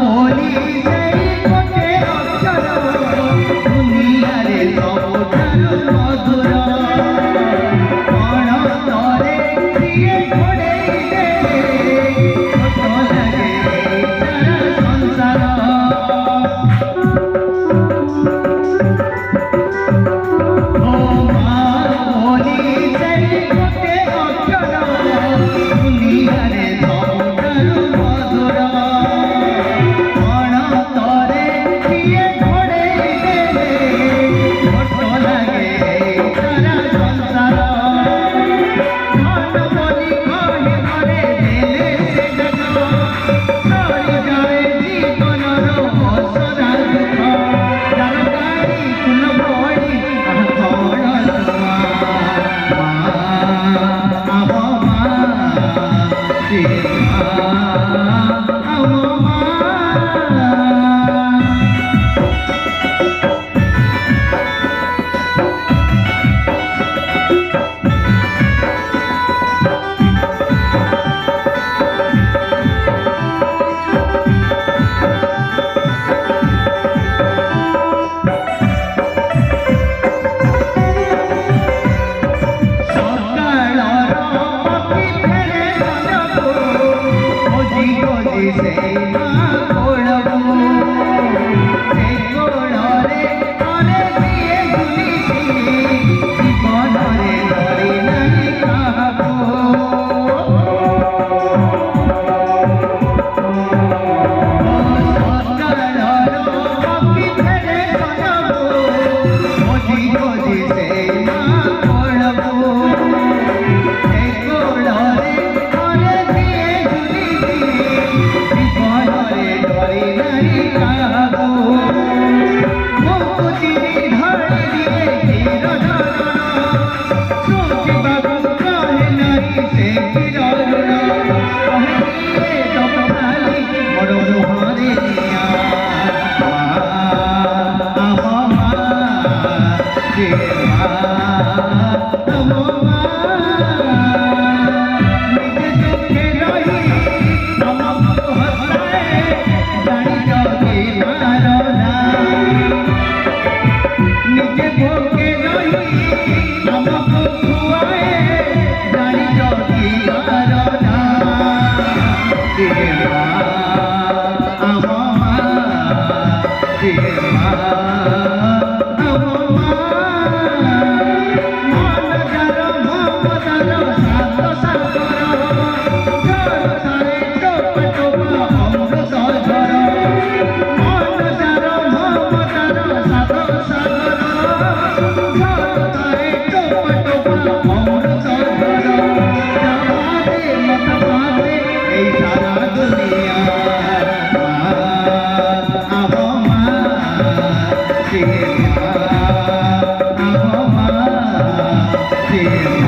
बोली Thank you. Thank you.